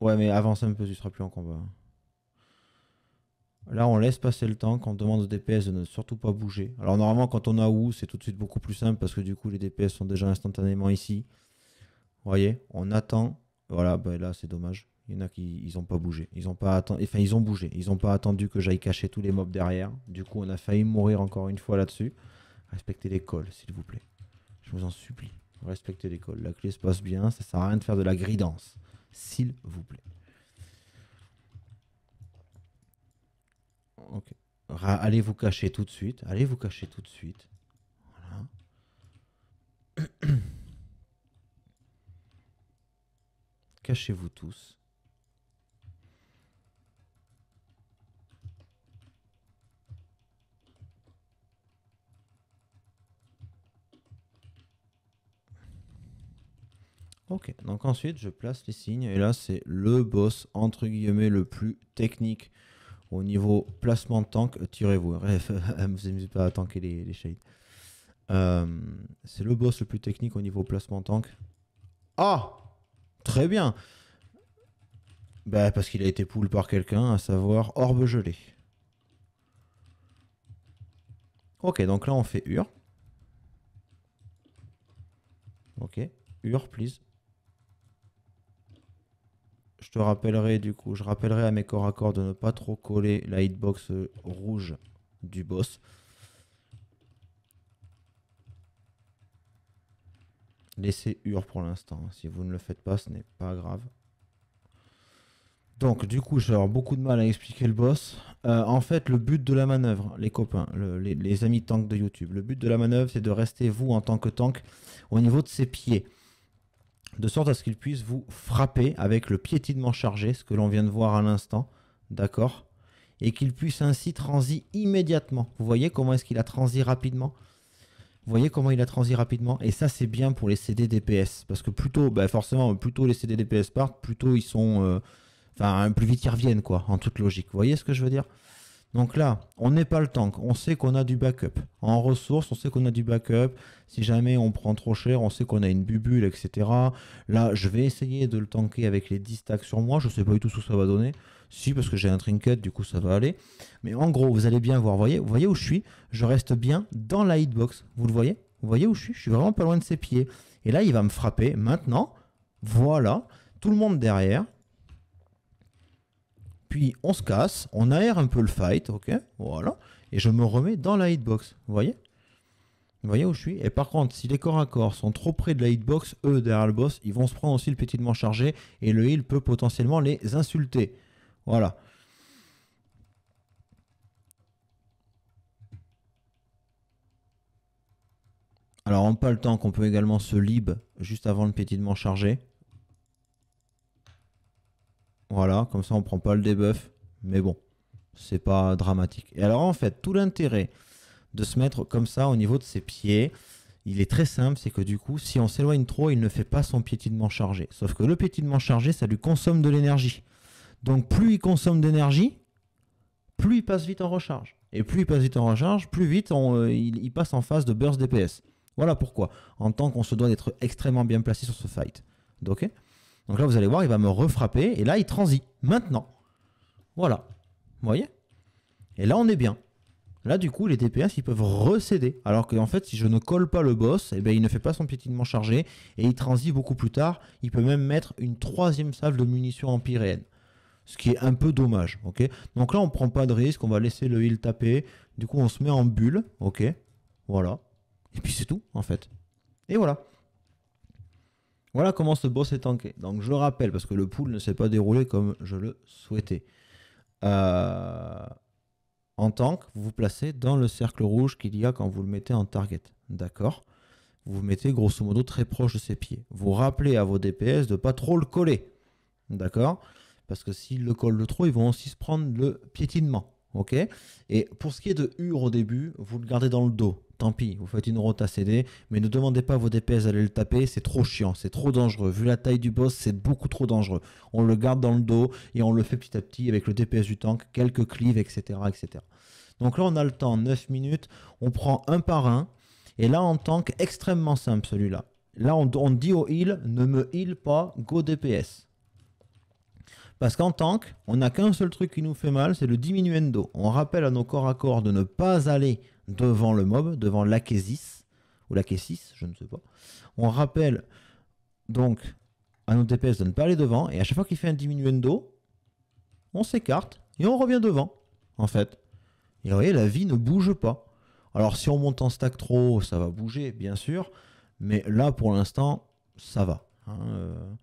Ouais, mais avance un peu, tu seras plus en combat. Là, on laisse passer le temps, qu'on demande aux DPS de ne surtout pas bouger. Alors, normalement, quand on a Wu, c'est tout de suite beaucoup plus simple parce que du coup, les DPS sont déjà instantanément ici. Vous voyez, on attend. Voilà, bah là, c'est dommage. Il y en a qui ils ont pas bougé. Ils ont pas attendu. Enfin, ils ont bougé. Ils ont pas attendu que j'aille cacher tous les mobs derrière. Du coup, on a failli mourir encore une fois là-dessus. Respectez calls, s'il vous plaît. Je vous en supplie. Respectez calls. La clé se passe bien. Ça sert à rien de faire de la gridance. S'il vous plaît. Ok. Allez vous cacher tout de suite. Allez vous cacher tout de suite. Voilà. Cachez-vous tous. Ok, donc ensuite je place les signes et là c'est le boss entre guillemets le plus technique au niveau placement de tank. Tirez-vous, bref, vous n'amusez pas à tanker les, les shades. Euh, c'est le boss le plus technique au niveau placement de tank. Ah Très bien Bah parce qu'il a été pull par quelqu'un, à savoir Orbe Gelé. Ok, donc là on fait Ur. Ok, Ur, please. Je te rappellerai du coup, je rappellerai à mes corps à corps de ne pas trop coller la hitbox rouge du boss. Laissez Ur pour l'instant. Si vous ne le faites pas, ce n'est pas grave. Donc, du coup, je vais avoir beaucoup de mal à expliquer le boss. Euh, en fait, le but de la manœuvre, les copains, les, amis tanks de YouTube, le but de la manœuvre, c'est de rester, vous, en tant que tank, au niveau de ses pieds. De sorte à ce qu'il puisse vous frapper avec le piétinement chargé, ce que l'on vient de voir à l'instant. D'accord? Et qu'il puisse ainsi transi immédiatement. Vous voyez comment est-ce qu'il a transi rapidement? Vous voyez comment il a transi rapidement? Et ça, c'est bien pour les CD DPS. Parce que plutôt, bah forcément, plutôt les CD DPS partent, plutôt ils sont... Euh, Enfin, plus vite ils reviennent, quoi, en toute logique. Vous voyez ce que je veux dire? Donc là, on n'est pas le tank. On sait qu'on a du backup. En ressources, on sait qu'on a du backup. Si jamais on prend trop cher, on sait qu'on a une bubule, etc. Là, je vais essayer de le tanker avec les 10 stacks sur moi. Je sais pas du tout ce que ça va donner. Si, parce que j'ai un trinket, du coup ça va aller. Mais en gros, vous allez bien voir. Voyez, vous voyez où je suis? Je reste bien dans la hitbox. Vous le voyez? Vous voyez où je suis? Je suis vraiment pas loin de ses pieds. Et là, il va me frapper. Maintenant, voilà. Tout le monde derrière. Puis on se casse, on aère un peu le fight, ok Voilà. Et je me remets dans la hitbox. Vous voyez? Vous voyez où je suis? Et par contre, si les corps à corps sont trop près de la hitbox, eux, derrière le boss, ils vont se prendre aussi le pétitement chargé et le heal peut potentiellement les insulter. Voilà. Alors en pas le temps qu'on peut également se lib juste avant le pétitement chargé. Voilà, comme ça on prend pas le debuff. Mais bon, c'est pas dramatique. Et alors en fait, tout l'intérêt de se mettre comme ça au niveau de ses pieds, il est très simple, c'est que du coup, si on s'éloigne trop, il ne fait pas son piétinement chargé. Sauf que le piétinement chargé, ça lui consomme de l'énergie. Donc plus il consomme d'énergie, plus il passe vite en recharge. Et plus il passe vite en recharge, plus vite euh, il, passe en phase de burst DPS. Voilà pourquoi. En tant qu'on se doit d'être extrêmement bien placé sur ce fight. Donc là, vous allez voir, il va me refrapper. Et là, il transit. Maintenant. Voilà. Vous voyez? Et là, on est bien. Là, du coup, les DPS, ils peuvent recéder. Alors qu'en fait, si je ne colle pas le boss, eh bien, il ne fait pas son piétinement chargé. Et il transit beaucoup plus tard. Il peut même mettre une troisième salve de munitions empyréennes. Ce qui est un peu dommage. Donc là, on ne prend pas de risque. On va laisser le heal taper. Du coup, on se met en bulle. Ok? Voilà. Et puis c'est tout, en fait. Et voilà. Voilà comment ce boss est tanké. Donc je le rappelle parce que le pool ne s'est pas déroulé comme je le souhaitais. Euh, en tank, vous vous placez dans le cercle rouge qu'il y a quand vous le mettez en target. D'accord? Vous vous mettez grosso modo très proche de ses pieds. Vous rappelez à vos DPS de ne pas trop le coller. D'accord? Parce que s'ils le collent trop, ils vont aussi se prendre le piétinement. Ok? Et pour ce qui est de Ur au début, vous le gardez dans le dos tant pis, vous faites une rota CD, mais ne demandez pas à vos DPS d'aller le taper, c'est trop chiant, c'est trop dangereux. Vu la taille du boss, c'est beaucoup trop dangereux. On le garde dans le dos et on le fait petit à petit avec le DPS du tank, quelques cleaves, etc. etc. Donc là, on a le temps, 9 minutes, on prend un par un, et là, en tank, extrêmement simple celui-là. Là, on, on dit au heal, ne me heal pas, go DPS. Parce qu'en tank, on n'a qu'un seul truc qui nous fait mal, c'est le diminuendo. On rappelle à nos corps à corps de ne pas aller devant le mob, devant l'Akesis, ou l'Akesis, je ne sais pas. On rappelle donc à nos DPS de ne pas aller devant, et à chaque fois qu'il fait un diminuendo, on s'écarte et on revient devant, en fait. Et vous voyez, la vie ne bouge pas. Alors si on monte en stack trop, ça va bouger, bien sûr, mais là, pour l'instant, ça va. Hein, euh,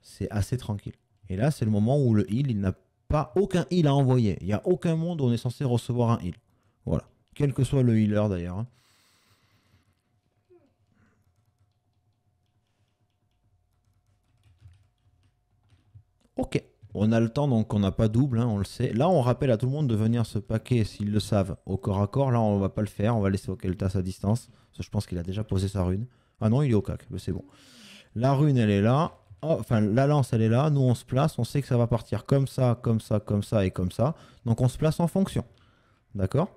c'est assez tranquille. Et là, c'est le moment où le heal, il n'a pas aucun heal à envoyer. Il n'y a aucun monde où on est censé recevoir un heal. Voilà quel que soit le healer d'ailleurs. Hein. Ok, on a le temps donc on n'a pas double, hein, on le sait. Là on rappelle à tout le monde de venir se paquer s'ils le savent au corps à corps. Là on va pas le faire, on va laisser Okelta à distance. je pense qu'il a déjà posé sa rune. Ah non il est au cac, c'est bon. La rune elle est là. Oh, enfin la lance elle est là, nous on se place, on sait que ça va partir comme ça, comme ça, comme ça et comme ça. Donc on se place en fonction. D'accord?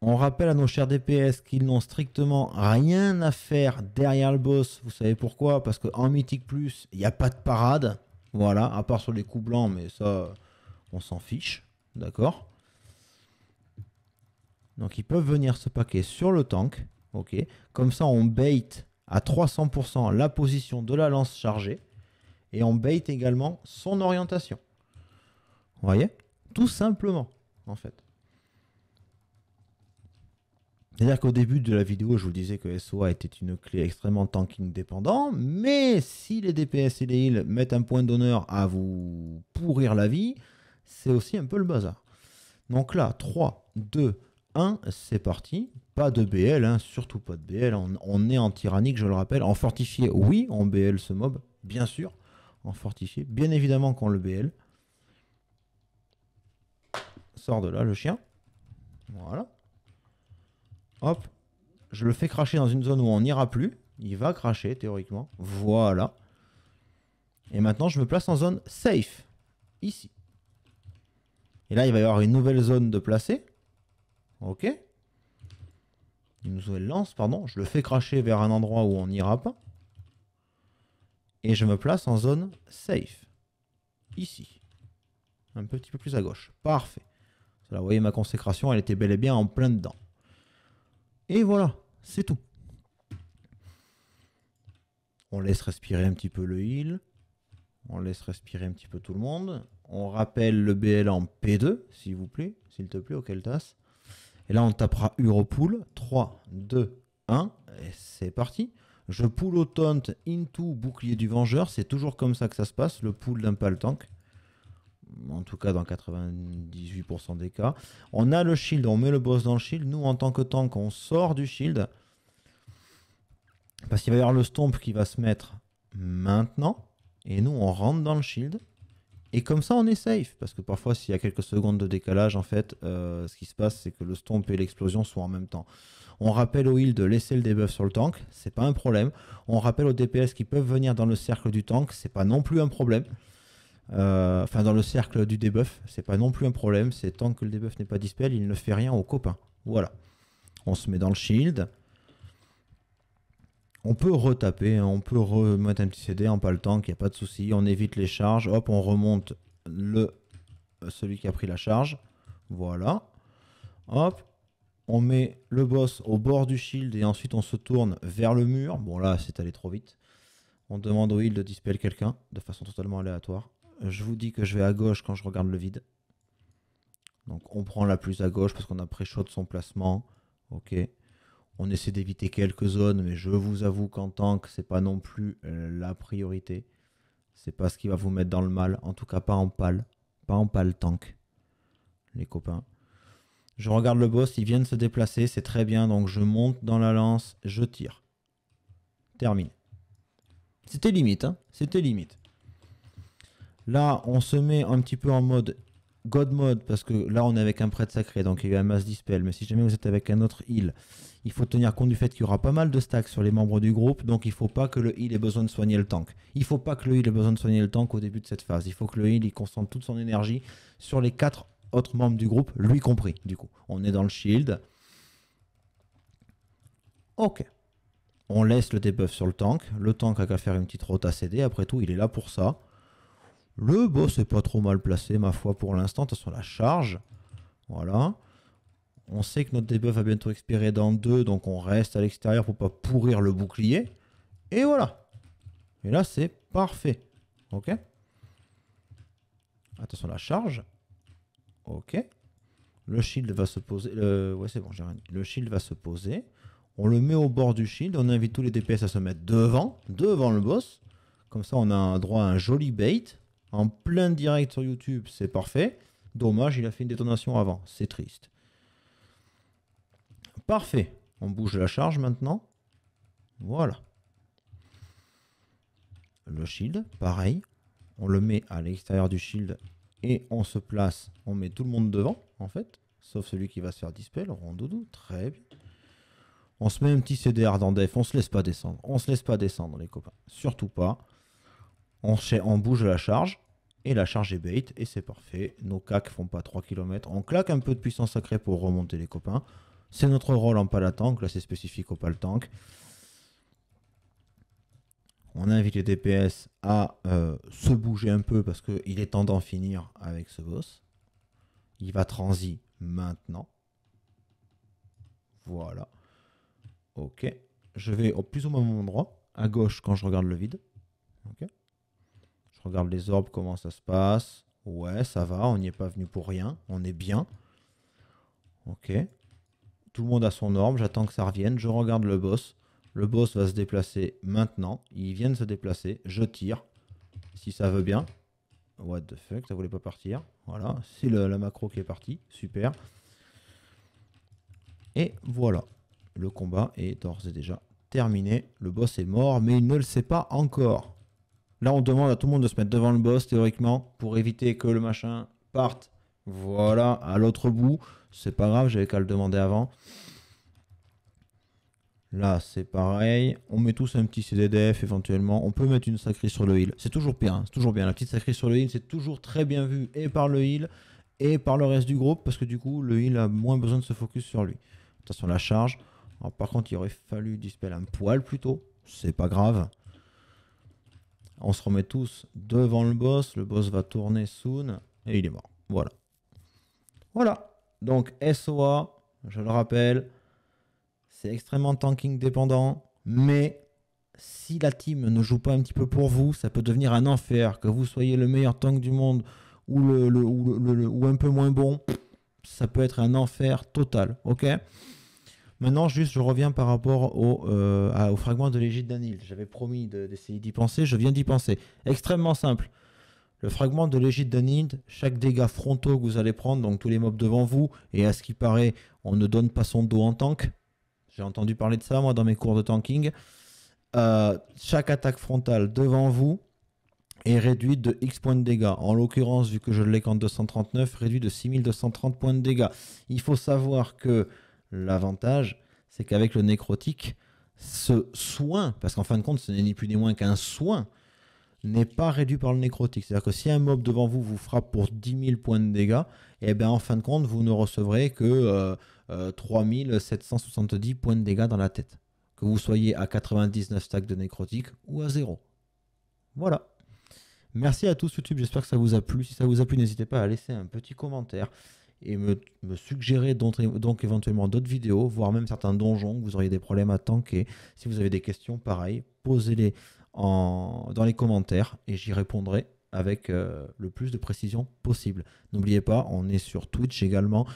On rappelle à nos chers DPS qu'ils n'ont strictement rien à faire derrière le boss. Vous savez pourquoi? Parce qu'en Mythique Plus, il n'y a pas de parade. Voilà, à part sur les coups blancs, mais ça, on s'en fiche. D'accord? Donc ils peuvent venir se paquer sur le tank. Ok. Comme ça, on bait à 300% la position de la lance chargée. Et on bait également son orientation. Vous voyez? Tout simplement, en fait. C'est-à-dire qu'au début de la vidéo, je vous disais que SOA était une clé extrêmement tanking dépendant, mais si les DPS et les heals mettent un point d'honneur à vous pourrir la vie, c'est aussi un peu le bazar. Donc là, 3, 2, 1, c'est parti. Pas de BL, hein, surtout pas de BL. On, est en tyrannique, je le rappelle. En fortifié, oui, on BL ce mob, bien sûr. En fortifié, bien évidemment qu'on le BL. Sort de là le chien. Voilà. Hop. Je le fais cracher dans une zone où on n'ira plus. Il va cracher théoriquement. Voilà. Et maintenant, je me place en zone safe. Ici. Et là, il va y avoir une nouvelle zone de placer. Ok. Une nouvelle lance, pardon. Je le fais cracher vers un endroit où on n'ira pas. Et je me place en zone safe. Ici. Un petit peu plus à gauche. Parfait. Vous voyez ma consécration, elle était bel et bien en plein dedans. Et voilà, c'est tout. On laisse respirer un petit peu le heal. On laisse respirer un petit peu tout le monde. On rappelle le BL en P2, s'il vous plaît, s'il te plaît, auquel tasse. Et là, on tapera Europool. 3, 2, 1. Et c'est parti. Je pull au taunt into bouclier du vengeur. C'est toujours comme ça que ça se passe, le pull d'un pal tank en tout cas dans 98% des cas. On a le shield, on met le boss dans le shield. Nous, en tant que tank, on sort du shield. Parce qu'il va y avoir le stomp qui va se mettre maintenant. Et nous, on rentre dans le shield. Et comme ça, on est safe. Parce que parfois, s'il y a quelques secondes de décalage, en fait, euh, ce qui se passe, c'est que le stomp et l'explosion sont en même temps. On rappelle au heal de laisser le debuff sur le tank, c'est pas un problème. On rappelle aux DPS qui peuvent venir dans le cercle du tank, c'est pas non plus un problème. Euh, enfin, dans le cercle du debuff, c'est pas non plus un problème. C'est tant que le debuff n'est pas dispel, il ne fait rien aux copains. Voilà. On se met dans le shield. On peut retaper, hein. on peut remettre un petit CD en pas le tank, il n'y a pas de souci. On évite les charges. Hop, on remonte le celui qui a pris la charge. Voilà. Hop. On met le boss au bord du shield et ensuite on se tourne vers le mur. Bon là, c'est allé trop vite. On demande au heal de dispel quelqu'un de façon totalement aléatoire. Je vous dis que je vais à gauche quand je regarde le vide. Donc on prend la plus à gauche parce qu'on a pré-shot son placement. Ok. On essaie d'éviter quelques zones, mais je vous avoue qu'en tank, c'est pas non plus euh, la priorité. C'est pas ce qui va vous mettre dans le mal. En tout cas, pas en pal. Pas en pal tank. Les copains. Je regarde le boss, il vient de se déplacer, c'est très bien. Donc je monte dans la lance, je tire. Terminé. C'était limite, hein C'était limite. Là, on se met un petit peu en mode God mode parce que là, on est avec un prêtre sacré, donc il y a un mass dispel. Mais si jamais vous êtes avec un autre heal, il faut tenir compte du fait qu'il y aura pas mal de stacks sur les membres du groupe, donc il faut pas que le heal ait besoin de soigner le tank. Il faut pas que le heal ait besoin de soigner le tank au début de cette phase. Il faut que le heal concentre toute son énergie sur les quatre autres membres du groupe, lui compris. Du coup, on est dans le shield. Ok. On laisse le debuff sur le tank. Le tank a qu'à faire une petite rota CD. Après tout, il est là pour ça. Le boss est pas trop mal placé, ma foi, pour l'instant. sur la charge. Voilà. On sait que notre debuff va bientôt expirer dans deux, donc on reste à l'extérieur pour pas pourrir le bouclier. Et voilà. Et là, c'est parfait. Ok Attention la charge. Ok. Le shield va se poser. Ouais, c'est bon, j'ai rien dit. Le shield va se poser. On le met au bord du shield. On invite tous les DPS à se mettre devant, devant le boss. Comme ça, on a droit à un joli bait en plein direct sur YouTube, c'est parfait. Dommage, il a fait une détonation avant. C'est triste. Parfait. On bouge la charge maintenant. Voilà. Le shield, pareil. On le met à l'extérieur du shield et on se place. On met tout le monde devant, en fait. Sauf celui qui va se faire dispel. Rondoudou, très bien. On se met un petit CD ardent def. On se laisse pas descendre. On se laisse pas descendre, les copains. Surtout pas. On, bouge la charge. Et la charge est bait. Et c'est parfait. Nos cacs font pas 3 km. On claque un peu de puissance sacrée pour remonter les copains. C'est notre rôle en palatank, là c'est spécifique au palatank. On invite les DPS à euh, se bouger un peu parce qu'il est temps d'en finir avec ce boss. Il va transi maintenant. Voilà. Ok. Je vais au plus ou moins mon endroit, à gauche quand je regarde le vide. Je regarde les orbes, comment ça se passe. Ouais, ça va, on n'y est pas venu pour rien. On est bien. Ok. Tout le monde a son orbe, j'attends que ça revienne. Je regarde le boss. Le boss va se déplacer maintenant. Il vient de se déplacer. Je tire. Si ça veut bien. What the fuck, ça voulait pas partir. Voilà, c'est la macro qui est partie. Super. Et voilà. Le combat est d'ores et déjà terminé. Le boss est mort, mais il ne le sait pas encore. Là, on demande à tout le monde de se mettre devant le boss, théoriquement, pour éviter que le machin parte. Voilà, à l'autre bout. C'est pas grave, j'avais qu'à le demander avant. Là, c'est pareil. On met tous un petit CDDF éventuellement. On peut mettre une sacrée sur le heal. C'est toujours bien. C'est toujours bien. La petite sacrée sur le heal, c'est toujours très bien vu et par le heal et par le reste du groupe parce que du coup, le heal a moins besoin de se focus sur lui. Attention, la charge. par contre, il aurait fallu dispel un poil plus tôt. C'est pas grave. On se remet tous devant le boss. Le boss va tourner soon. Et il est mort. Voilà. Voilà. Donc SOA, je le rappelle, c'est extrêmement tanking dépendant. Mais si la team ne joue pas un petit peu pour vous, ça peut devenir un enfer. Que vous soyez le meilleur tank du monde ou, ou, un peu moins bon, ça peut être un enfer total. Ok? Maintenant, juste, je reviens par rapport au, euh, fragment de l'égide d'Anil. J'avais promis d'essayer d'y penser, je viens d'y penser. Extrêmement simple. Le fragment de l'égide d'Anil, chaque dégât frontaux que vous allez prendre, donc tous les mobs devant vous, et à ce qui paraît, on ne donne pas son dos en tank. J'ai entendu parler de ça, moi, dans mes cours de tanking. Euh, chaque attaque frontale devant vous est réduite de X points de dégâts. En l'occurrence, vu que je l'ai qu'en 239, réduit de 6230 points de dégâts. Il faut savoir que L'avantage, c'est qu'avec le nécrotique, ce soin, parce qu'en fin de compte, ce n'est ni plus ni moins qu'un soin, n'est pas réduit par le nécrotique. C'est-à-dire que si un mob devant vous vous frappe pour 10 000 points de dégâts, eh bien en fin de compte, vous ne recevrez que euh, euh, 3770 points de dégâts dans la tête. Que vous soyez à 99 stacks de nécrotique ou à 0. Voilà. Merci à tous YouTube, j'espère que ça vous a plu. Si ça vous a plu, n'hésitez pas à laisser un petit commentaire et me, suggérer donc, éventuellement d'autres vidéos, voire même certains donjons que vous auriez des problèmes à tanker. Si vous avez des questions, pareil, posez-les dans les commentaires et j'y répondrai avec euh, le plus de précision possible. N'oubliez pas, on est sur Twitch également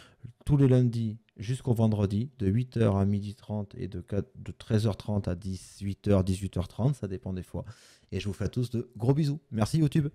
tous les lundis jusqu'au vendredi de 8h à 12h30 et de, de 13h30 à 18h, 18h30, ça dépend des fois. Et je vous fais à tous de gros bisous. Merci YouTube.